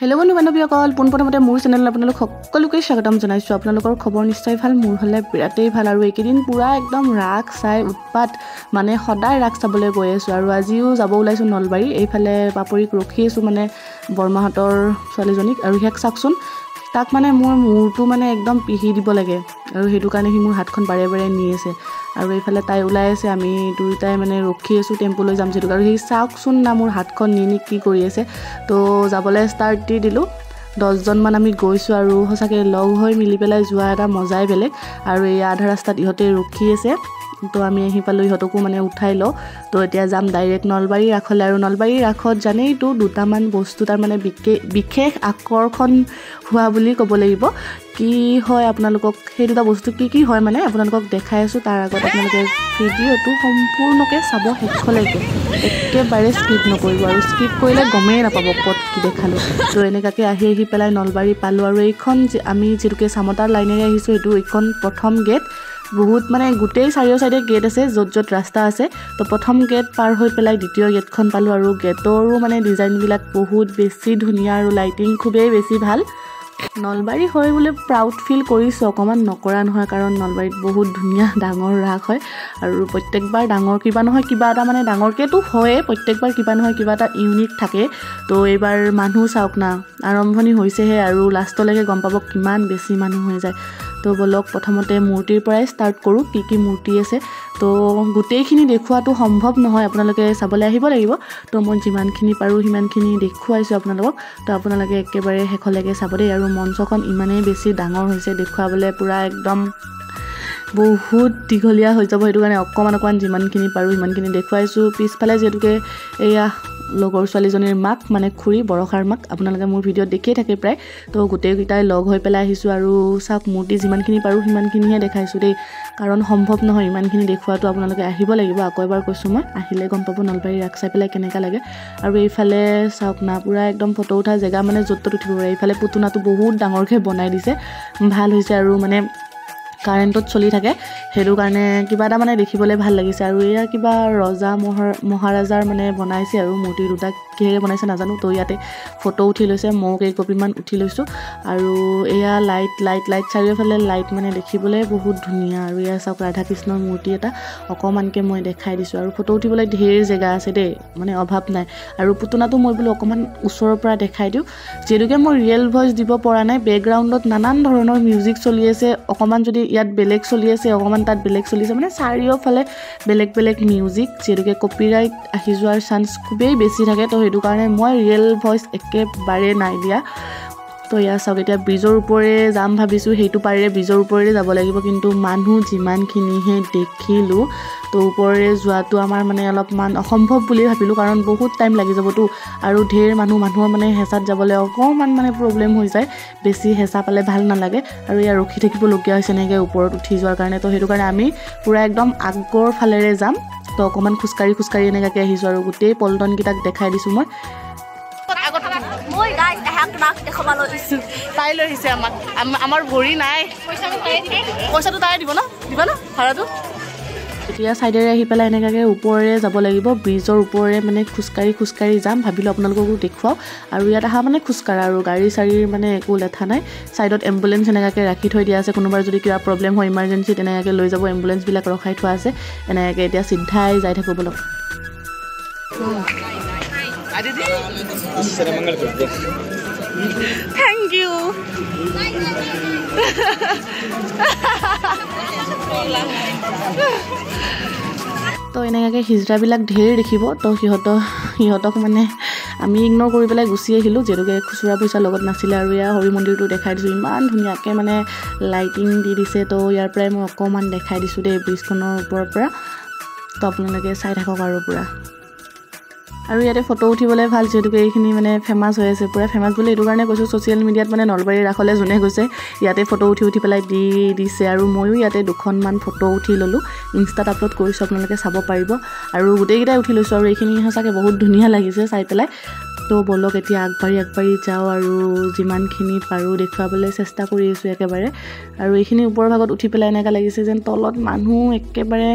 Hello বন্ধু বান্ধৱীসকল পোনপ্ৰথমতে মোৰ চেনেলত আপোনালোক সকলোকে স্বাগতম জনাইছোঁ। আপোনালোকৰ খবৰ নিশ্চয় ভাল মোৰ হ'লে বিৰাটেই ভাল আৰু এইকেইদিন পূৰা একদম ৰাস চাই উৎপাত মানে সদায় ৰাস চাবলৈ গৈ আছোঁ আৰু আজিও যাব ওলাইছোঁ নলবাৰী এইফালে পাপৰিক ৰখি আছোঁ মানে বৰমাহঁতৰ ছোৱালীজনীক আৰু সিয়াক চাওকচোন। তাক মানে মোৰ মূৰটো মানে একদম পিহি দিব লাগে। আৰু সেইটো কাৰণে সি মোৰ হাতখন বাৰে বাৰে নি আছে। আৰু এইফালে তাই ওলাই আছে আমি দুয়োটাই মানে ৰখি আছোঁ টেম্পুলৈ যাম যিহেতু। আৰু সি চাওকচোন না মোৰ হাতখন নি নি কি কৰি আছে। তো যাবলৈ ষ্টাৰ্ট দি দিলোঁ। দহজনমান আমি গৈছোঁ আৰু সঁচাকৈ লগ হৈ মিলি পেলাই যোৱা এটা মজাই বেলেগ। আৰু এই আধা ৰাস্তাত ইহঁতে ৰখি আছে। তো আমি আহি পালোঁ ইহঁতকো মানে উঠাই লওঁ। তো এতিয়া যাম ডাইৰেক্ট নলবাৰী ৰাসলৈ আৰু নলবাৰী ৰাসত জানেইতো দুটামান বস্তু তাৰমানে বিশেষ আকৰ্ষণ হোৱা বুলি ক'ব লাগিব। কি হয় আপোনালোকক সেই দুটা বস্তু কি কি হয় মানে আপোনালোকক দেখাই আছোঁ। তাৰ আগত আপোনালোকে ভিডিঅ'টো সম্পূৰ্ণকৈ চাব শেষলৈকে। একেবাৰে স্কিপ নকৰিব আৰু স্কিপ কৰিলে গমেই নাপাব ক'ত কি দেখালোঁ। তো এনেকুৱাকৈ আহি আহি পেলাই নলবাৰী পালোঁ আৰু এইখন আমি যিটোকে চামতাৰ লাইনেৰে আহিছোঁ এইটো এইখন প্ৰথম গেট বহুত মানে গোটেই চাৰিও চাইডে গেট আছে য'ত য'ত ৰাস্তা আছে। তো প্ৰথম গেট পাৰ হৈ পেলাই দ্বিতীয় গেটখন পালোঁ আৰু গেটৰো মানে ডিজাইনবিলাক বহুত বেছি ধুনীয়া আৰু লাইটিং খুবেই বেছি ভাল। নলবাৰী হৈ বোলে প্ৰাউড ফিল কৰিছোঁ অকণমান নকৰা নহয় কাৰণ নলবাৰীত বহুত ধুনীয়া ডাঙৰ ৰাস হয়। আৰু প্ৰত্যেকবাৰ ডাঙৰ কিবা নহয় কিবা এটা মানে ডাঙৰকৈতো হয়ে প্ৰত্যেকবাৰ কিবা নহয় কিবা এটা ইউনিক থাকে। তো এইবাৰ মানুহ চাওক না আৰম্ভণি হৈছেহে আৰু লাষ্টলৈকে গম পাব কিমান বেছি মানুহ হৈ যায়। তো বলক প্ৰথমতে মূৰ্তিৰ পৰাই ষ্টাৰ্ট কৰোঁ কি কি মূৰ্তি আছে। তো গোটেইখিনি দেখুৱাটো সম্ভৱ নহয় আপোনালোকে চাবলৈ আহিব লাগিব। তো মই যিমানখিনি পাৰোঁ সিমানখিনি দেখুৱাইছোঁ আপোনালোকক। তো আপোনালোকে একেবাৰে শেষলৈকে চাব দেই আৰু মঞ্চখন ইমানেই বেছি ডাঙৰ হৈছে দেখুৱাবলৈ পূৰা একদম বহুত দীঘলীয়া হৈ যাব। সেইটো কাৰণে অকণমান অকণমান যিমানখিনি পাৰোঁ সিমানখিনি দেখুৱাইছোঁ। পিছফালে যিহেতুকে এয়া লগৰ ছোৱালীজনীৰ মাক মানে খুৰী বৰষাৰ মাক। আপোনালোকে মোৰ ভিডিঅ'ত দেখিয়ে থাকে প্ৰায়। তো গোটেইকেইটাই লগ হৈ পেলাই আহিছোঁ আৰু চাওক মূৰ্তি যিমানখিনি পাৰোঁ সিমানখিনিহে দেখাইছোঁ দেই। কাৰণ সম্ভৱ নহয় ইমানখিনি দেখুৱাটো আপোনালোকে আহিব লাগিব। আকৌ এবাৰ কৈছোঁ মই আহিলে গম পাব নলবাৰী ৰাস চাই পেলাই কেনেকুৱা লাগে। আৰু এইফালে চাওক না পূৰা একদম ফটো উঠা জেগা মানে য'ত ত'ত উঠিব পাৰে। এইফালে পুতনাটো বহুত ডাঙৰকৈ বনাই দিছে। ভাল হৈছে আৰু মানে কাৰেণ্টত চলি থাকে সেইটো কাৰণে কিবা এটা মানে দেখিবলৈ ভাল লাগিছে। আৰু এয়া কিবা ৰজা মহা মহাৰাজাৰ মানে বনাইছে আৰু মূৰ্তি দুটা কিহেৰে বনাইছে নাজানো তো ইয়াতে ফটো উঠি লৈছে ময়ো কেইকপিমান উঠি লৈছোঁ। আৰু এয়া লাইট লাইট লাইট চাৰিওফালে লাইট মানে দেখিবলৈ বহুত ধুনীয়া। আৰু এয়া চাওক ৰাধা কৃষ্ণৰ মূৰ্তি এটা অকণমানকৈ মই দেখাই দিছোঁ। আৰু ফটো উঠিবলৈ ঢেৰ জেগা আছে দেই মানে অভাৱ নাই। আৰু পুতনাটো মই বোলো অকণমান ওচৰৰ পৰা দেখাই দিওঁ। যিহেতুকে মই ৰিয়েল ভইচ দিব পৰা নাই বেকগ্ৰাউণ্ডত নানান ধৰণৰ মিউজিক চলি আছে। অকণমান যদি ইয়াত বেলেগ চলি আছে অকণমান তাত বেলেগ চলিছে মানে চাৰিওফালে বেলেগ বেলেগ মিউজিক যিহেতুকে কপিৰাইট আহি যোৱাৰ চান্স খুবেই বেছি থাকে। তো সেইটো কাৰণে মই ৰিয়েল ভইচ একেবাৰে নাই দিয়া। তো ইয়াৰ চাওক এতিয়া ব্ৰিজৰ ওপৰেৰে যাম ভাবিছোঁ সেইটো পাৰিৰে ব্ৰিজৰ ওপৰেৰে যাব লাগিব কিন্তু মানুহ যিমানখিনিহে দেখিলোঁ তো ওপৰেৰে যোৱাটো আমাৰ মানে অলপমান অসম্ভৱ বুলি ভাবিলোঁ কাৰণ বহুত টাইম লাগি যাবতো আৰু ঢেৰ মানুহ মানুহৰ মানে হেঁচাত যাবলৈ অকণমান মানে প্ৰব্লেম হৈ যায় বেছি হেঁচা পালে ভাল নালাগে আৰু ইয়াত ৰখি থাকিবলগীয়া হৈছে এনেকৈ ওপৰত উঠি যোৱাৰ কাৰণে তো সেইটো কাৰণে আমি পূৰা একদম আগৰ ফালেৰে যাম তো অকণমান খোজকাঢ়ি খোজকাঢ়ি এনেকুৱাকৈ আহিছোঁ আৰু গোটেই পল্টনকেইটাক দেখাই দিছোঁ মই আহিছোঁ তাই লৈ আহিছে আমাক। আম- আমাৰ ভৰি নাই। পইচাটো তাই দিব ন? দিব ন ভাড়াটো? এতিয়া ছাইডেৰে আহি পেলাই এনেকুৱাকৈ ওপৰেৰে যাব লাগিব। ব্ৰিজৰ ওপৰেৰে মানে খোজকাঢ়ি খোজকাঢ়ি যাম। ভাবিলোঁ আপোনালোককো দেখুৱাওঁ। আৰু ইয়াত অহা মানে খোজকাঢ়া আৰু গাড়ী চাড়ীৰ মানে একো লেঠা নাই। ছাইডত এম্বুলেঞ্চ এনেকুৱাকৈ ৰাখি থৈ দিয়া আছে। কোনোবাৰ যদি কিবা প্ৰব্লেম হয় ইমাৰ্জেঞ্চি তেনেকুৱাকৈ লৈ যাব। এম্বুলেঞ্চবিলাক ৰখাই থোৱা আছে। এনেকুৱাকৈ এতিয়া চিধাই যাই থাকোঁ বলক। থেংক ইউ তো এনেকুৱাকৈ হিজৰাবিলাক ঢেৰ দেখিব তো সিহঁতক সিহঁতক মানে আমি ইগন'ৰ কৰি পেলাই গুচি আহিলোঁ যিহেতুকে খুচুৰা পইচা লগত নাছিলে আৰু ইয়াৰ হৰি মন্দিৰটো দেখাই দিছোঁ। ইমান ধুনীয়াকৈ মানে লাইটিং দি দিছে তো ইয়াৰ পৰাই মই অকণমান দেখাই দিছোঁ দেই ব্ৰিজখনৰ ওপৰৰ পৰা। তো আপোনালোকে চাই থাকক আৰু পূৰা। আৰু ইয়াতে ফটো উঠিবলৈ ভাল যিহেতুকে এইখিনি মানে ফেমাছ হৈ আছে পূৰা ফেমাছ বুলি এইটো কাৰণে কৈছোঁ ছ'চিয়েল মিডিয়াত মানে নলবাৰী ৰাসলৈ যোনে গৈছে ইয়াতে ফটো উঠি উঠি পেলাই দি দিছে আৰু ময়ো ইয়াতে দুখনমান ফটো উঠি ল'লোঁ ইনষ্টাত আপলোড কৰিছোঁ আপোনালোকে চাব পাৰিব। আৰু গোটেইকেইটাই উঠি লৈছোঁ আৰু এইখিনি সঁচাকৈ বহুত ধুনীয়া লাগিছে চাই পেলাই। তো বলক এতিয়া আগবাঢ়ি আগবাঢ়ি যাওঁ আৰু যিমানখিনি পাৰোঁ দেখুৱাবলৈ চেষ্টা কৰি আছোঁ একেবাৰে। আৰু এইখিনি ওপৰৰ ভাগত উঠি পেলাই এনেকুৱা লাগিছে যেন তলত মানুহ একেবাৰে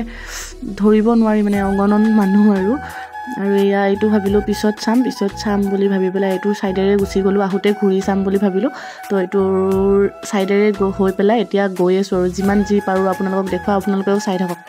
ধৰিব নোৱাৰি মানে অগণন মানুহ আৰু। আৰু এয়া এইটো ভাবিলোঁ পিছত চাম পিছত চাম বুলি ভাবি পেলাই এইটোৰ ছাইডেৰে গুচি গ'লোঁ আহোঁতে ঘূৰি চাম বুলি ভাবিলোঁ। তো এইটোৰ ছাইডেৰে হৈ পেলাই এতিয়া গৈ আছোঁ আৰু যিমান যি পাৰোঁ আপোনালোকক দেখুৱাওঁ আপোনালোকেও চাই থাকক।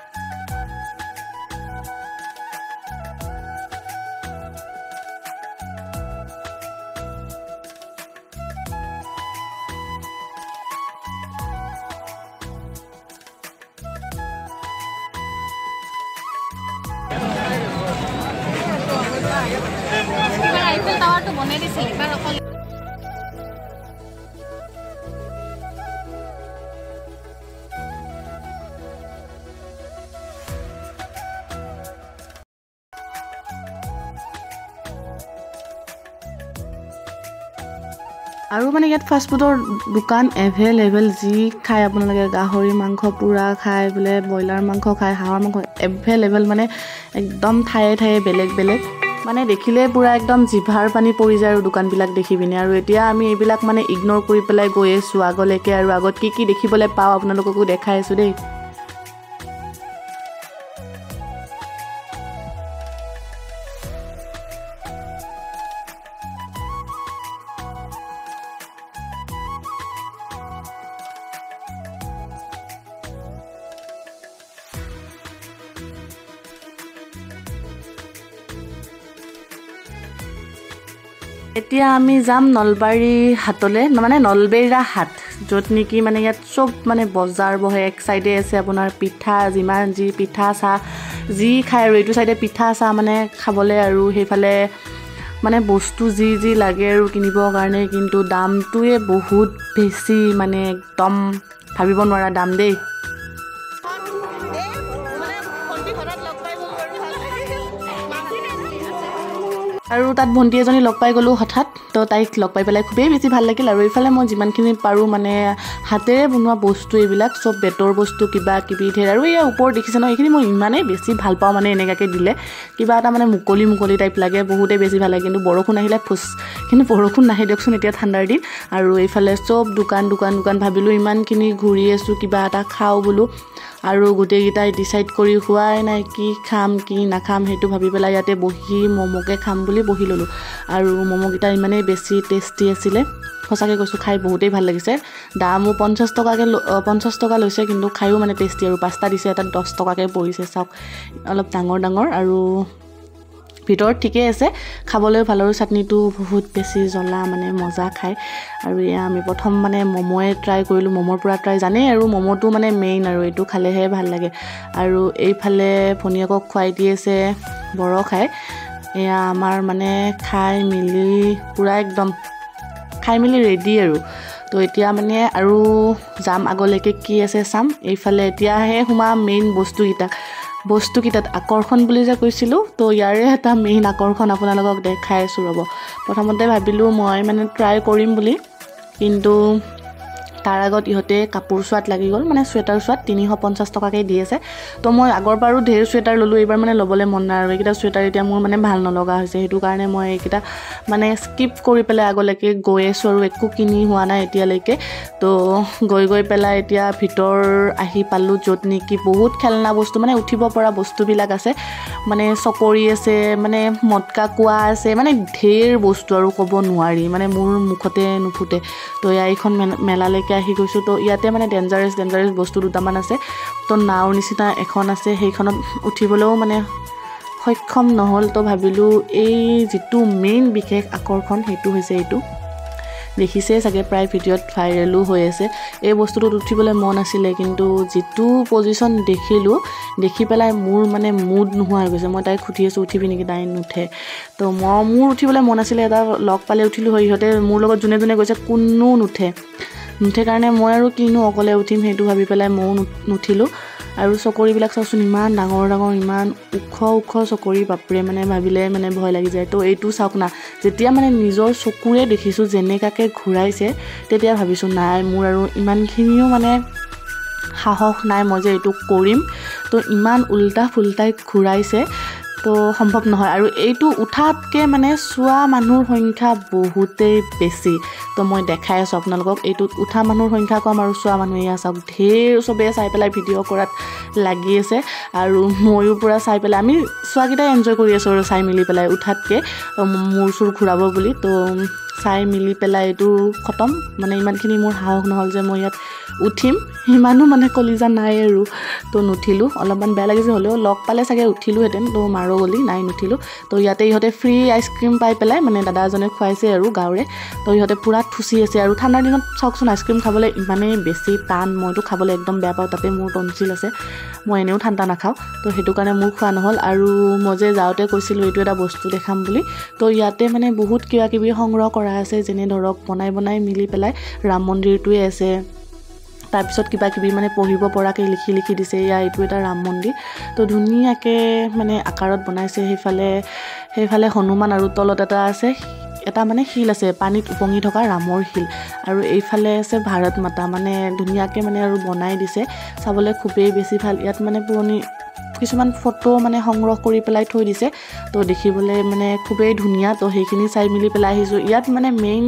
আৰু মানে ইয়াত ফাষ্টফুডৰ দোকান এভেইলেবল যি খায় আপোনালোকে গাহৰি মাংস পূৰা খায় বোলে ব্ৰইলাৰ মাংস খায় হাঁহৰ মাংস এভেইলেবল মানে একদম ঠায়ে ঠায়ে বেলেগ বেলেগ। মানে দেখিলে পূৰা একদম জিভাৰ পানী পৰি যায় আৰু দোকানবিলাক দেখি পিনে। আৰু এতিয়া আমি এইবিলাক মানে ইগন'ৰ কৰি পেলাই গৈ আছোঁ আগলৈকে। আৰু আগত কি কি দেখিবলৈ পাওঁ আপোনালোককো দেখাই আছোঁ দেই। এতিয়া আমি যাম নলবাৰী হাটলৈ মানে নলবেইৰা হাট য'ত নেকি মানে ইয়াত চব মানে বজাৰ বহে। এক চাইডে আছে আপোনাৰ পিঠা যিমান যি পিঠা চাহ যি খায় আৰু এইটো চাইডে পিঠা চাহ মানে খাবলৈ আৰু সেইফালে মানে বস্তু যি যি লাগে আৰু কিনিবৰ কাৰণে কিন্তু দামটোৱে বহুত বেছি মানে একদম ভাবিব নোৱাৰা দাম দেই। আৰু তাত ভণ্টি এজনী লগ পাই গ'লোঁ হঠাৎ। তো তাইক লগ পাই পেলাই খুবেই বেছি ভাল লাগিল আৰু এইফালে মই যিমানখিনি পাৰোঁ মানে হাতেৰে বনোৱা বস্তু এইবিলাক চব বেতৰ বস্তু কিবা কিবি ধেৰ আৰু ইয়াৰ ওপৰত দেখিছে ন এইখিনি মই ইমানেই বেছি ভাল পাওঁ মানে এনেকুৱাকৈ দিলে। কিবা এটা মানে মুকলি মুকলি টাইপ লাগে বহুতেই বেছি ভাল লাগে। কিন্তু বৰষুণ আহিলে ফুচ কিন্তু বৰষুণ নাহে দিয়কচোন এতিয়া ঠাণ্ডাৰ দিন। আৰু এইফালে চব দোকান দোকান দোকান ভাবিলোঁ ইমানখিনি ঘূৰি আছোঁ কিবা এটা খাওঁ বোলো। আৰু গোটেইকেইটাই ডিচাইড কৰি হোৱাই নাই কি খাম কি নাখাম সেইটো ভাবি পেলাই ইয়াতে বহি ম'ম'কে খাম বুলি বহি ল'লোঁ। আৰু ম'ম'কেইটা ইমানেই বেছি টেষ্টি আছিলে। সঁচাকৈ কৈছোঁ খাই বহুতেই ভাল লাগিছে। দামো পঞ্চাছ টকাকৈ পঞ্চাছ টকা লৈছে কিন্তু খায়ো মানে টেষ্টি আৰু। পাঁচটা দিছে এটাত দহ টকাকৈ পৰিছে চাওক। অলপ ডাঙৰ ডাঙৰ আৰু ভিতৰত ঠিকেই আছে। খাবলৈ ভাল আৰু চাটনিটো বহুত বেছি জ্বলা মানে মজা খায়। আৰু এয়া আমি প্ৰথম মানে ম'ম'য়ে ট্ৰাই কৰিলোঁ ম'ম'ৰ পৰা ট্ৰাই জানেই আৰু ম'ম'টো মানে মেইন আৰু এইটো খালেহে ভাল লাগে। আৰু এইফালে ভনীয়েকক খুৱাই দি আছে বৰ খাই এয়া আমাৰ মানে খাই মেলি পূৰা একদম খাই মেলি ৰেডি আৰু। তো এতিয়া মানে আৰু যাম আগলৈকে কি আছে চাম। এইফালে এতিয়াহে সোমাম মেইন বস্তুকেইটা। বস্তুকেইটাত আকৰ্ষণ বুলি যে কৈছিলোঁ তো ইয়াৰে এটা মেইন আকৰ্ষণ আপোনালোকক দেখাই আছোঁ ৰ'ব। প্ৰথমতে ভাবিলোঁ মই মানে ট্ৰাই কৰিম বুলি কিন্তু তাৰ আগত ইহঁতে কাপোৰ চোৱাত লাগি গ'ল মানে চুৱেটাৰ চোৱাত তিনিশ পঞ্চাছ টকাকৈ দি আছে। তো মই আগৰ বাৰো ঢেৰ চুৱেটাৰ ল'লোঁ এইবাৰ মানে ল'বলৈ মন নাই আৰু এইকেইটা চুৱেটাৰ এতিয়া মোৰ মানে ভাল নলগা হৈছে সেইটো কাৰণে মই এইকেইটা মানে স্কিপ কৰি পেলাই আগলৈকে গৈ আছোঁ আৰু একো কিনি হোৱা নাই এতিয়ালৈকে। তো গৈ গৈ পেলাই এতিয়া ভিতৰ আহি পালোঁ য'ত নেকি বহুত খেলনা বস্তু মানে উঠিব পৰা বস্তুবিলাক আছে মানে চকৰি আছে মানে মটকা কোৱা আছে মানে ঢেৰ বস্তু আৰু ক'ব নোৱাৰি মানে মোৰ মুখতে নুফুটে। তো এইখন মেলালৈকে আহি গৈছোঁ। তো ইয়াতে মানে ডেঞ্জাৰাছ ডেঞ্জাৰাছ বস্তু দুটামান আছে। তো নাওৰ নিচিনা এখন আছে সেইখনত উঠিবলৈও মানে সক্ষম নহ'ল। তো ভাবিলোঁ এই যিটো মেইন বিশেষ আকৰ্ষণ সেইটো হৈছে এইটো। দেখিছেই চাগে প্ৰায় ভিডিঅ'ত ভাইৰেলো হৈ আছে। এই বস্তুটোত উঠিবলৈ মন আছিলে কিন্তু যিটো পজিশ্যন দেখিলোঁ দেখি পেলাই মোৰ মানে মুড নোহোৱা হৈ গৈছে। মই তাইক সুধি আছোঁ উঠিবি নেকি? তাই নুঠে। তো মই মোৰ উঠিবলৈ মন আছিলে এটা লগ পালে উঠিলোঁ হয়। ইহঁতে মোৰ লগত যোনে যোনে গৈছে কোনো নুঠে। নুঠে কাৰণে মই আৰু কিনো অকলে উঠিম সেইটো ভাবি পেলাই ময়ো নুঠিলোঁ। আৰু চকৰিবিলাক চাওকচোন ইমান ডাঙৰ ডাঙৰ ইমান ওখ ওখ চকৰি বাপৰে মানে ভাবিলে মানে ভয় লাগি যায়। তো এইটো চাওক না যেতিয়া মানে নিজৰ চকুৰে দেখিছোঁ যেনেকুৱাকৈ ঘূৰাইছে তেতিয়া ভাবিছোঁ নাই মোৰ আৰু ইমানখিনিও মানে সাহস নাই মই যে এইটো কৰিম। তো ইমান উল্টা ফুল্টাই ঘূৰাইছে। তো সম্ভৱ নহয়। আৰু এইটো উঠাতকৈ মানে চোৱা মানুহৰ সংখ্যা বহুতেই বেছি। তো মই দেখাই আছোঁ আপোনালোকক এইটোত উঠা মানুহৰ সংখ্যা কম আৰু চোৱা মানুহ এয়া চাওক ঢেৰ চবেই চাই পেলাই ভিডিঅ' কৰাত লাগি আছে। আৰু ময়ো পূৰা চাই পেলাই আমি চোৱাকেইটাই এনজয় কৰি আছোঁ আৰু চাই মেলি পেলাই উঠাতকৈ। মূৰ চুৰ ঘূৰাব বুলি তো চাই মেলি পেলাই এইটো খতম। মানে ইমানখিনি মোৰ সাহস নহ'ল যে মই ইয়াত উঠিম। সিমানো মানে কলিজা নাই আৰু। তো নুঠিলোঁ। অলপমান বেয়া লাগিছে হ'লেও লগ পালে চাগে উঠিলোঁহেঁতেন। তো মাৰো গলি নাই নুঠিলোঁ। তো ইয়াতে ইহঁতে ফ্ৰী আইচক্ৰীম পাই পেলাই মানে দাদা এজনে খুৱাইছে আৰু গাঁৱৰে। তো ইহঁতে পূৰা থুচি আছে আৰু ঠাণ্ডাৰ দিনত চাওকচোন আইচক্ৰীম খাবলৈ ইমানেই বেছি টান। মইতো খাবলৈ একদম বেয়া পাওঁ তাতে মোৰ টনচিল আছে। মই এনেও ঠাণ্ডা নাখাওঁ। তো সেইটো কাৰণে মোৰ খোৱা নহ'ল। আৰু মই যে যাওঁতে কৈছিলোঁ এইটো এটা বস্তু দেখাম বুলি। তো ইয়াতে মানে বহুত কিবা কিবি সংগ্ৰহ কৰা আছে যেনে ধৰক বনাই বনাই মিলি পেলাই ৰাম মন্দিৰটোৱে আছে। তাৰপিছত কিবা কিবি মানে পঢ়িব পৰাকৈ লিখি লিখি দিছে এয়া এইটো এটা ৰাম মন্দিৰ। তো ধুনীয়াকৈ মানে আকাৰত বনাইছে সেইফালে সেইফালে হনুমান আৰু তলত এটা আছে এটা মানে শিল আছে পানীত উপঙি থকা ৰামৰ শিল। আৰু এইফালে আছে ভাৰত মাতা মানে ধুনীয়াকৈ মানে আৰু বনাই দিছে। চাবলৈ খুবেই বেছি ভাল ইয়াত মানে পুৰণি কিছুমান ফটো মানে সংগ্ৰহ কৰি পেলাই থৈ দিছে। তো দেখিবলৈ মানে খুবেই ধুনীয়া। তো সেইখিনি চাই মেলি পেলাই আহিছোঁ। ইয়াত মানে মেইন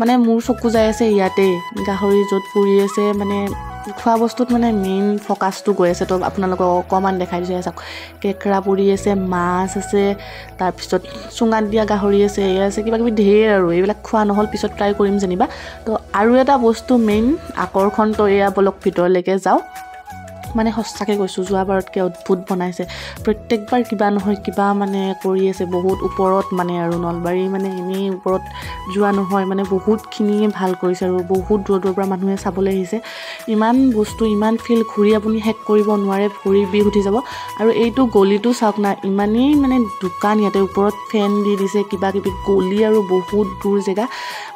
মানে মোৰ চকু যাই আছে ইয়াতেই। গাহৰি য'ত পুৰি আছে মানে খোৱা বস্তুত মানে মেইন ফ'কাছটো গৈ আছে। তো আপোনালোকক অকণমান দেখাই দিছোঁ। চাওক কেঁকৰা পুৰি আছে মাছ আছে তাৰপিছত চুঙাত দিয়া গাহৰি আছে এয়া আছে কিবা কিবি ঢেৰ আৰু। এইবিলাক খোৱা নহ'ল পিছত ট্ৰাই কৰিম যেনিবা। তো আৰু এটা বস্তু মেইন আকৰ্ষণ তো এয়া বলক ভিতৰলৈকে যাওঁ। মানে সঁচাকৈ কৈছোঁ যোৱাবাৰতকৈ অদ্ভুত বনাইছে। প্ৰত্যেকবাৰ কিবা নহয় কিবা মানে কৰি আছে বহুত ওপৰত মানে আৰু নলবাৰী মানে এনেই ওপৰত যোৱা নহয় মানে বহুতখিনিয়ে ভাল কৰিছে আৰু বহুত দূৰৰ দূৰৰ পৰা মানুহে চাবলৈ আহিছে। ইমান বস্তু ইমান ফিল্ড ঘূৰি আপুনি শেষ কৰিব নোৱাৰে ভৰি বিষ উঠি যাব। আৰু এইটো গলিটো চাওক না ইমানেই মানে দোকান ইয়াতে ওপৰত ফেন দি দিছে কিবা কিবি গলি আৰু বহুত দূৰ জেগা।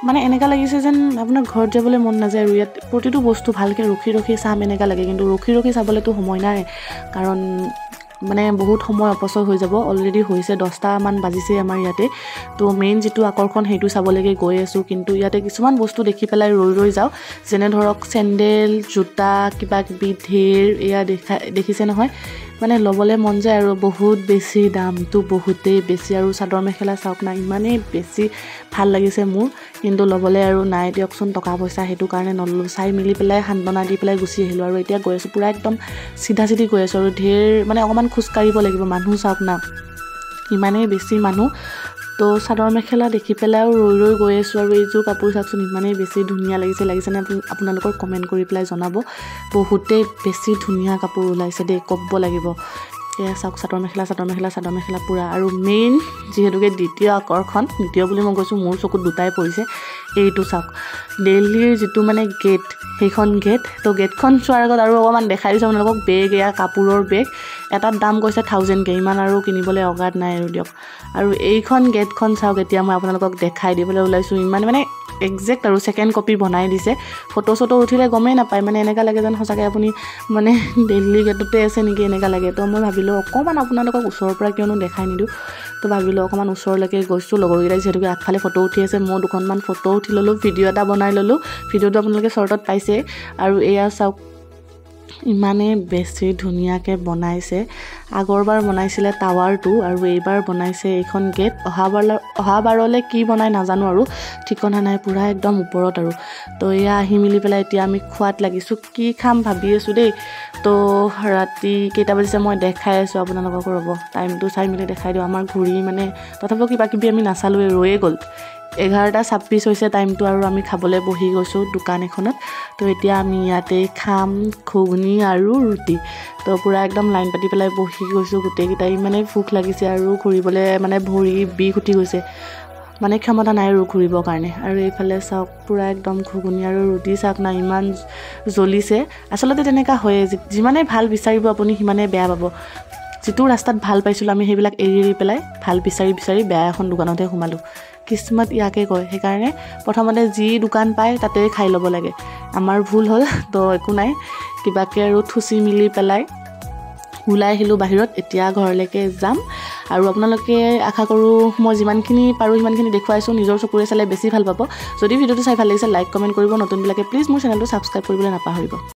মানে এনেকুৱা লাগিছে যেন আপোনাৰ ঘৰত যাবলৈ মন নাযায় আৰু ইয়াত প্ৰতিটো বস্তু ভালকৈ ৰখি ৰখি চাম এনেকুৱা লাগে কিন্তু ৰখি ৰখি চাবলৈতো সময় নাই। কাৰণ মানে বহুত সময় অপচয় হৈ যাব। অলৰেডি হৈছে দহটামান বাজিছে আমাৰ ইয়াতে। তো মেইন যিটো আকৰ্ষণ সেইটো চাবলৈকে গৈ আছোঁ। কিন্তু ইয়াতে কিছুমান বস্তু দেখি পেলাই ৰৈ ৰৈ যাওঁ। যেনে ধৰক চেণ্ডেল জোতা কিবা কিবি ঢেৰ এয়া দেখা দেখিছে নহয়? মানে ল'বলৈ মন যায় আৰু বহুত বেছি দামটো বহুতেই বেছি আৰু চাদৰ মেখেলা চাওক না ইমানেই বেছি ভাল লাগিছে মোৰ। কিন্তু ল'বলৈ আৰু নাই দিয়কচোন টকা পইচা সেইটো কাৰণে নল'লোঁ। চাই মেলি পেলাই সান্তনা দি পেলাই গুচি আহিলোঁ আৰু এতিয়া গৈ আছোঁ পূৰা একদম চিধা চিধি গৈ আছোঁ আৰু ঢেৰ মানে অকণমান খোজকাঢ়িব লাগিব মানুহ চাওক না। ইমানেই বেছি মানুহ তো চাদৰ মেখেলা দেখি পেলাইও ৰৈ ৰৈ গৈ আছোঁ আৰু এইযোৰ কাপোৰ চাওকচোন ইমানেই বেছি ধুনীয়া লাগিছে। লাগিছেনে আপোনালোকৰ কমেণ্ট কৰি পেলাই জনাব। বহুতেই বেছি ধুনীয়া কাপোৰ ওলাইছে দেই ক'ব লাগিব। এয়া চাওক চাদৰ মেখেলা চাদৰ মেখেলা চাদৰ মেখেলা পূৰা। আৰু মেইন যিহেতুকে দ্বিতীয় আকৰ্ষণ দ্বিতীয় বুলি মই কৈছোঁ মোৰ চকুত দুটাই পৰিছে এইটো চাওক। দিল্লীৰ যিটো মানে গেট সেইখন গেট তো গেটখন চোৱাৰ আগত আৰু অকণমান দেখাই দিছোঁ আপোনালোকক বেগ এয়া কাপোৰৰ বেগ এটাত দাম কৈছে থাউজেণ্ডকৈ ইমান আৰু কিনিবলৈ অগাধ নাই আৰু দিয়ক। আৰু এইখন গেটখন চাওক এতিয়া মই আপোনালোকক দেখাই দিবলৈ ওলাইছোঁ ইমান মানে একজেক্ট আৰু ছেকেণ্ড কপি বনাই দিছে। ফটো চটো উঠিলে গমেই নাপায় মানে এনেকুৱা লাগে যেন সঁচাকৈ আপুনি মানে দিল্লী গেটতে আছে নেকি এনেকুৱা লাগে। তো মই ভাবিলোঁ অকণমান আপোনালোকক ওচৰৰ পৰা কিয়নো দেখাই নিদিওঁ তো ভাবিলোঁ অকণমান ওচৰলৈকে গৈছোঁ লগৰকেইটাই যিহেতুকে আগফালে ফটো উঠি আছে মই দুখনমান ফটো উঠি ল'লোঁ ভিডিঅ' এটা বনাই ল'লোঁ। ভিডিঅ'টো আপোনালোকে শ্বৰ্টত পাইছে। আৰু এয়া চাওক ইমানেই বেছি ধুনীয়াকৈ বনাইছে। আগৰবাৰ বনাইছিলে টাৱাৰটো আৰু এইবাৰ বনাইছে এইখন গেট। অহাবাৰলৈ অহাবাৰলৈ কি বনাই নাজানো আৰু ঠিকনা নাই পূৰা একদম ওপৰত আৰু। তো এয়া আহি মেলি পেলাই এতিয়া আমি খোৱাত লাগিছোঁ। কি খাম ভাবি আছোঁ দেই। তো ৰাতি কেইটা বাজিছে মই দেখাই আছোঁ আপোনালোকক ৰ'ব। টাইমটো চাই মেলি দেখাই দিওঁ। আমাৰ ঘূৰি মানে তথাপিও কিবা কিবি আমি নাচালোৱে ৰৈয়ে গ'ল। এঘাৰটা ছাব্বিছ হৈছে টাইমটো আৰু আমি খাবলৈ বহি গৈছোঁ দোকান এখনত। তো এতিয়া আমি ইয়াতে খাম ঘুগুনি আৰু ৰুটি। তো পূৰা একদম লাইন পাতি পেলাই বহি গৈছোঁ গোটেইকেইটাই ইমানেই ভোক লাগিছে আৰু ঘূৰিবলৈ মানে ভৰি বিষ উঠি গৈছে। মানে ক্ষমতা নাই আৰু ঘূৰিবৰ কাৰণে। আৰু এইফালে চাওক পূৰা একদম ঘুগুনি আৰু ৰুটি চাওক না ইমান জ্বলিছে। আচলতে তেনেকুৱা হয়ে যিমানেই ভাল বিচাৰিব আপুনি সিমানেই বেয়া পাব। যিটো ৰাস্তাত ভাল পাইছিলোঁ আমি সেইবিলাক এৰি এৰি পেলাই ভাল বিচাৰি বিচাৰি বেয়া এখন দোকানতহে সোমালোঁ। কিসমত ইয়াকে কয় সেইকাৰণে প্ৰথমতে যি দোকান পায় তাতেই খাই ল'ব লাগে। আমাৰ ভুল হ'ল তো একো নাই। কিবাকৈ আৰু থুচি মিলি পেলাই ওলাই আহিলোঁ বাহিৰত এতিয়া ঘৰলৈকে যাম। আৰু আপোনালোকে আশা কৰোঁ মই যিমানখিনি পাৰোঁ সিমানখিনি দেখুৱাইছোঁ নিজৰ চকুৰে চালে বেছি ভাল পাব। যদি ভিডিঅ'টো চাই ভাল লাগিছে লাইক কমেণ্ট কৰিব নতুনবিলাকে প্লিজ মোৰ চেনেলটো ছাবস্ক্ৰাইব কৰিবলৈ নাপাহৰিব।